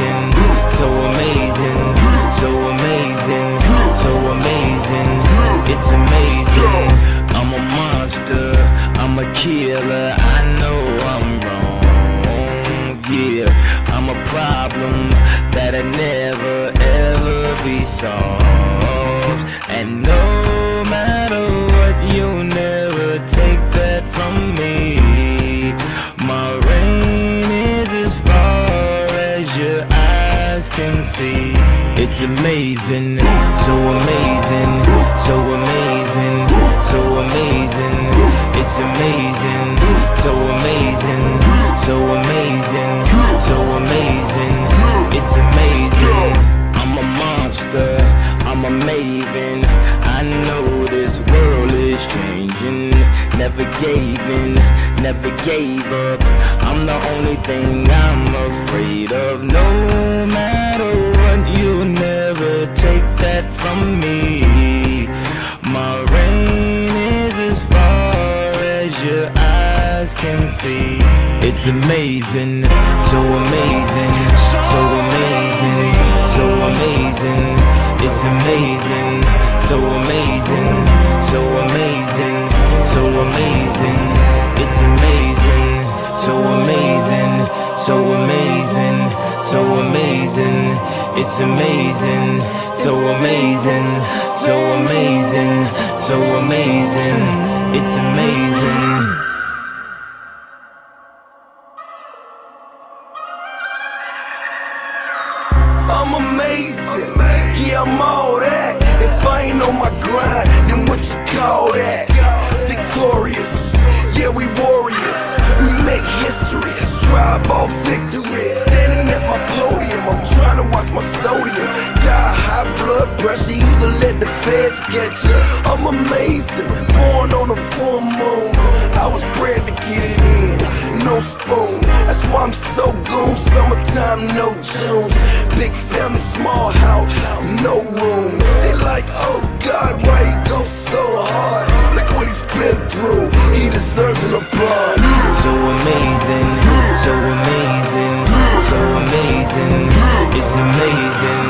amazing, so amazing, so amazing, so amazing. It's amazing. I'm a monster, I'm a killer. I know I'm wrong. Yeah, I'm a problem that'll never ever be solved. And no see. It's amazing, so amazing, so amazing, so amazing. It's amazing, so amazing, so amazing, so amazing. It's amazing. I'm a monster, I'm a maven. I know this world is changing. Never gave in, never gave up. I'm the only thing I'm afraid of. No matter what, you'll never take that from me. My reign is as far as your eyes can see. It's amazing, so amazing, so amazing, so amazing. It's amazing, so amazing, so amazing, so amazing. It's amazing, so amazing, so amazing, so amazing. It's amazing, so amazing, so amazing, so amazing. It's amazing. I'm amazing. Yeah, I'm all that. If I ain't on my grind, then what you call that? You. I'm amazing. Born on a full moon. I was bred to get it in. No spoon. That's why I'm so goon. Summertime, no Junes. Big family, small house, no room. They like, oh God, why he go so hard? Look what he's been through. He deserves an applause. So amazing, so amazing, so amazing. It's amazing,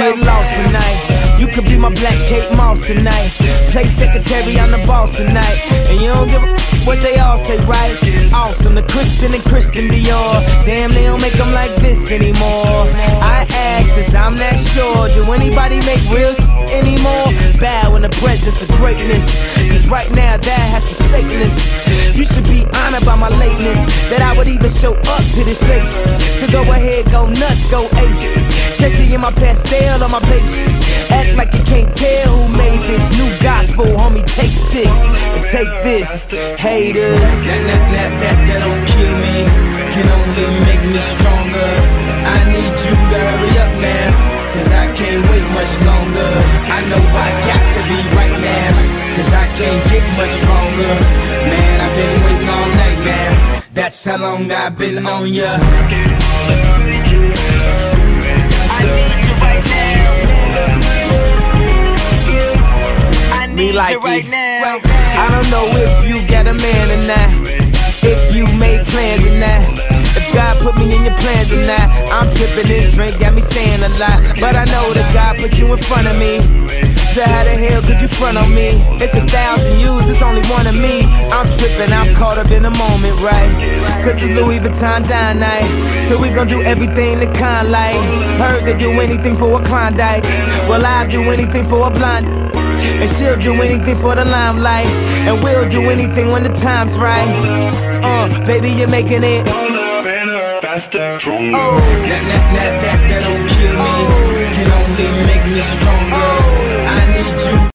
Get lost tonight. You could be my black Kate Moss tonight. Play secretary, I'm the boss tonight. And you don't give a what they all say, right? Awesome, the Christian and Christian Dior. Damn, they don't make them like this anymore. I ask, cause I'm not sure. Do anybody make real anymore? Bow in the presence of greatness. Cause right now, that has forsaken us. You should be honored by my lateness. That I would even show up to this place. Go ahead, go nuts, go ace. Especially in my Pastelle on my page. Act like you can't tell who made this new gospel, homie. Take six and take this, haters. That, that, that, that, that don't kill me, can only make me stronger. I need you to hurry up now, cause I can't wait much longer. I know I got to be right now, cause I can't get much longer. Man, I've been waiting all night now. That's how long I've been on ya. I need you right now. Me like you right it. now. I don't know if you got a man or not. If you made plans or not. If God put me in your plans or not. I'm tripping this drink, got me saying a lot. But I know that God put you in front of me. So how the hell could you front on me? It's a thousand yous, it's only one of me. I'm tripping, I'm caught up in the moment, right? Cause it's Louis Vuitton dine night. So we gon' do everything the kind like. Heard they do anything for a Klondike. Well, I'll do anything for a blonde. And she'll do anything for the limelight. And we'll do anything when the time's right. Uh, baby, you're making it. Faster, stronger. Oh, that, that, that, that, that don't kill me. Can only make me stronger.